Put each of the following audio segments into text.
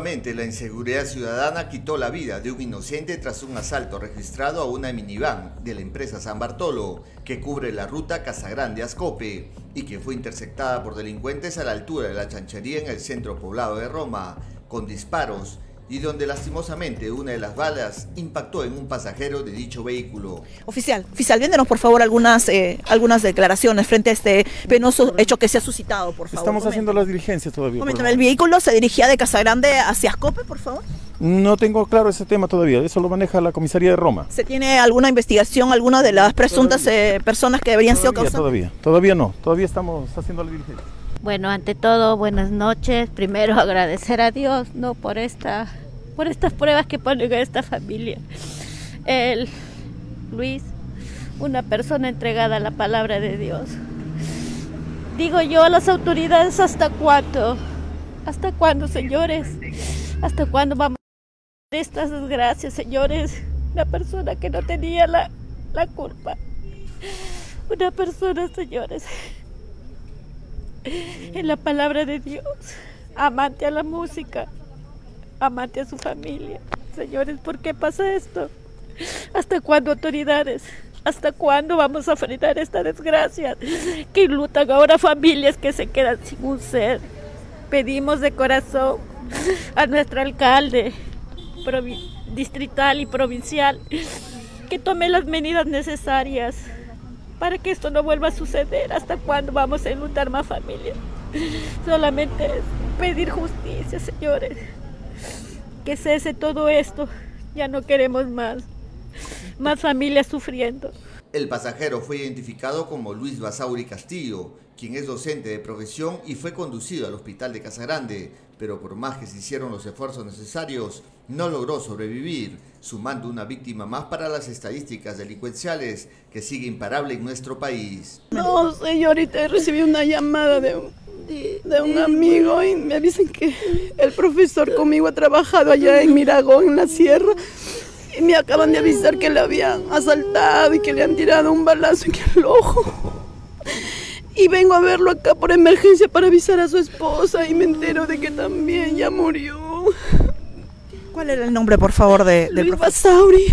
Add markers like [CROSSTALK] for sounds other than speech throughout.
La inseguridad ciudadana quitó la vida de un inocente tras un asalto registrado a una minivan de la empresa San Bartolo, que cubre la ruta Casagrande Ascope y que fue interceptada por delincuentes a la altura de la chanchería en el centro poblado de Roma, con disparos y donde lastimosamente una de las balas impactó en un pasajero de dicho vehículo. Oficial, oficial, véndenos por favor algunas, eh, algunas declaraciones frente a este penoso hecho que se ha suscitado, por favor. Estamos haciendo las diligencias todavía. ¿el vehículo se dirigía de Casagrande hacia Ascope, por favor? No tengo claro ese tema todavía, eso lo maneja la comisaría de Roma. ¿Se tiene alguna investigación, alguna de las presuntas eh, personas que deberían ser causadas? Todavía, todavía no, todavía estamos haciendo la diligencia. Bueno, ante todo, buenas noches. Primero [LAUGHS] agradecer a Dios, no por esta por estas pruebas que ponen a esta familia. Él, Luis, una persona entregada a la palabra de Dios. Digo yo a las autoridades, ¿hasta cuándo? ¿Hasta cuándo, señores? ¿Hasta cuándo vamos a estas desgracias, señores? Una persona que no tenía la, la culpa. Una persona, señores, en la palabra de Dios, amante a la música, amante a su familia. Señores, ¿por qué pasa esto? ¿Hasta cuándo autoridades? ¿Hasta cuándo vamos a frenar esta desgracia? Que lutan ahora familias que se quedan sin un ser. Pedimos de corazón a nuestro alcalde distrital y provincial que tome las medidas necesarias para que esto no vuelva a suceder. ¿Hasta cuándo vamos a lutar más familias? Solamente pedir justicia, señores que cese todo esto. Ya no queremos más. Más familias sufriendo. El pasajero fue identificado como Luis Basauri Castillo, quien es docente de profesión y fue conducido al hospital de Casagrande, pero por más que se hicieron los esfuerzos necesarios, no logró sobrevivir, sumando una víctima más para las estadísticas delincuenciales que sigue imparable en nuestro país. No, señorita, recibí una llamada de un de un amigo y me dicen que el profesor conmigo ha trabajado allá en Miragón, en la sierra. Y me acaban de avisar que le habían asaltado y que le han tirado un balazo en el ojo. Y vengo a verlo acá por emergencia para avisar a su esposa y me entero de que también ya murió. ¿Cuál era el nombre, por favor, de, del Luis Basauri.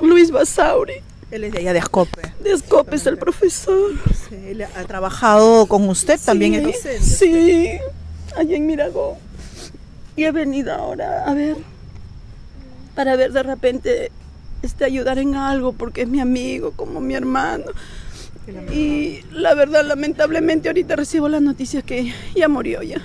Luis Basauri. Él es de allá de Ascope. De Ascope es el profesor. Sí, él ha trabajado con usted también en Sí, allá en Miragó. Y he venido ahora a ver, para ver de repente este, ayudar en algo, porque es mi amigo, como mi hermano. Y la verdad, lamentablemente, ahorita recibo las noticias que ya murió ya.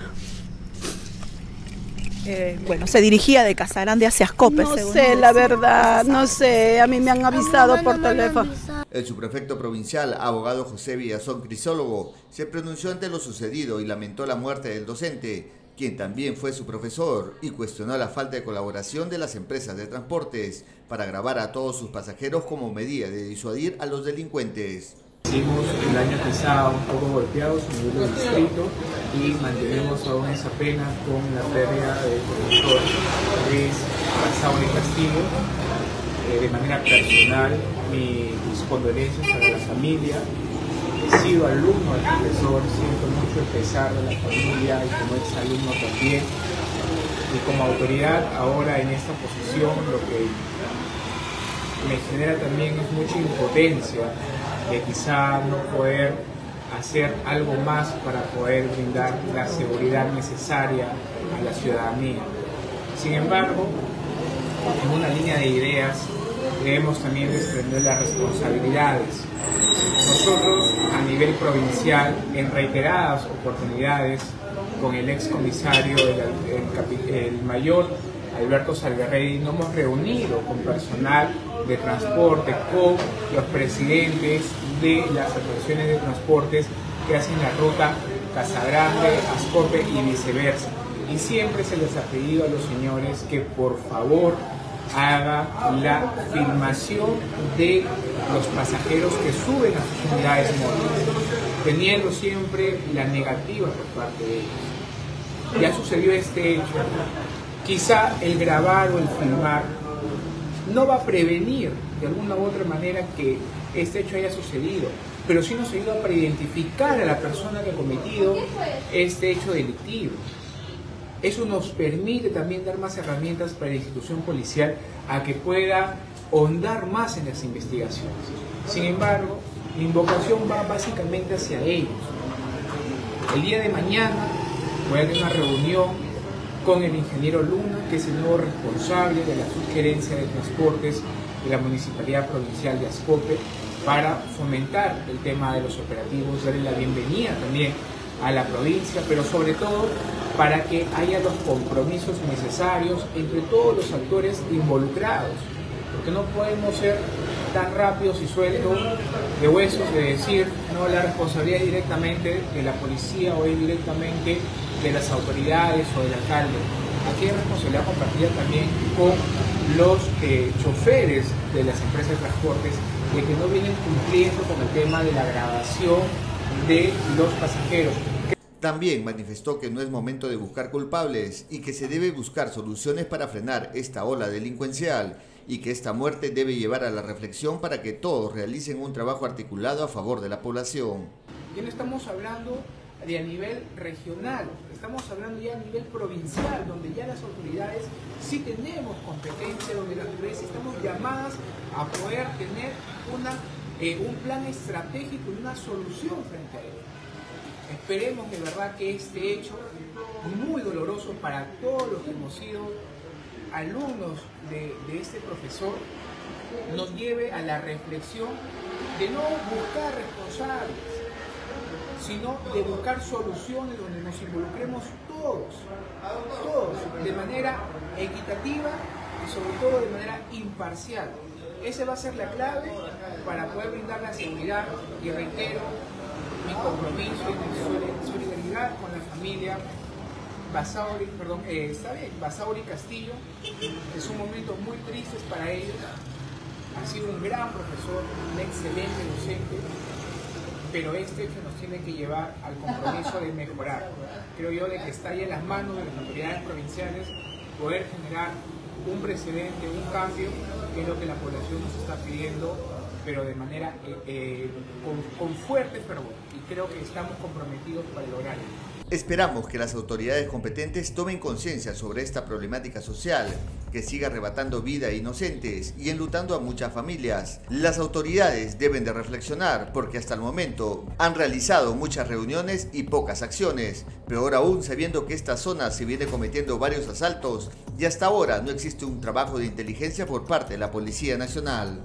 Eh, bueno, se dirigía de Casagrande hacia Ascope. No sé, la verdad, no sé, a mí me han avisado por teléfono. El subprefecto provincial, abogado José Villazón Crisólogo, se pronunció ante lo sucedido y lamentó la muerte del docente, quien también fue su profesor, y cuestionó la falta de colaboración de las empresas de transportes para grabar a todos sus pasajeros como medida de disuadir a los delincuentes. Hicimos el año pasado un poco golpeados a nivel del distrito y mantenemos aún esa pena con la pérdida del profesor Luis Saúl Castillo. Eh, de manera personal, mis condolencias a la familia. He sido alumno del profesor, siento mucho el pesar de la familia y como ex alumno también. Y como autoridad, ahora en esta posición, lo que me genera también es mucha impotencia de quizá no poder hacer algo más para poder brindar la seguridad necesaria a la ciudadanía. Sin embargo, en una línea de ideas debemos también desprender las responsabilidades. Nosotros a nivel provincial, en reiteradas oportunidades, con el ex comisario, el, el mayor Alberto Salverrey, nos hemos reunido con personal de transporte, con los presidentes de las asociaciones de transportes que hacen la ruta Casagrande, Ascope y viceversa. Y siempre se les ha pedido a los señores que por favor haga la filmación de los pasajeros que suben a sus unidades móviles, teniendo siempre la negativa por parte de ellos. Ya sucedió este hecho. Quizá el grabar o el filmar no va a prevenir de alguna u otra manera que este hecho haya sucedido, pero sí nos ayuda para identificar a la persona que ha cometido este hecho delictivo. Eso nos permite también dar más herramientas para la institución policial a que pueda ahondar más en las investigaciones. Sin embargo, mi invocación va básicamente hacia ellos. El día de mañana voy a tener una reunión con el ingeniero Luna, que es el nuevo responsable de la subgerencia de transportes de la Municipalidad Provincial de Ascope, para fomentar el tema de los operativos, darle la bienvenida también a la provincia, pero sobre todo para que haya los compromisos necesarios entre todos los actores involucrados, porque no podemos ser tan rápidos y sueltos de huesos de decir, no, la responsabilidad es directamente de la policía o es directamente de las autoridades o del alcalde. Aquí hay responsabilidad compartida también con los eh, choferes de las empresas de transportes de que no vienen cumpliendo con el tema de la grabación de los pasajeros. También manifestó que no es momento de buscar culpables y que se debe buscar soluciones para frenar esta ola delincuencial y que esta muerte debe llevar a la reflexión para que todos realicen un trabajo articulado a favor de la población. Ya no estamos hablando de a nivel regional, estamos hablando ya a nivel provincial, donde ya las autoridades sí tenemos competencia, donde las autoridades estamos llamadas a poder tener una, eh, un plan estratégico y una solución frente a ello. Esperemos de verdad que este hecho, muy doloroso para todos los que hemos sido alumnos de, de este profesor, nos lleve a la reflexión de no buscar responsables, sino de buscar soluciones donde nos involucremos todos, todos, de manera equitativa y sobre todo de manera imparcial. Esa va a ser la clave para poder brindar la seguridad y reitero mi compromiso y mi solidaridad con la familia Basauri, perdón, eh, está bien, Basauri Castillo. Es un momento muy triste para ellos. Ha sido un gran profesor, un excelente docente, pero este hecho nos tiene que llevar al compromiso de mejorar. Creo yo de que está ahí en las manos de las autoridades provinciales poder generar un precedente, un cambio, que es lo que la población nos está pidiendo, pero de manera eh, eh, con, con fuerte fervor. Y creo que estamos comprometidos para lograrlo. Esperamos que las autoridades competentes tomen conciencia sobre esta problemática social que sigue arrebatando vida a inocentes y enlutando a muchas familias. Las autoridades deben de reflexionar porque hasta el momento han realizado muchas reuniones y pocas acciones. Peor aún sabiendo que esta zona se viene cometiendo varios asaltos y hasta ahora no existe un trabajo de inteligencia por parte de la Policía Nacional.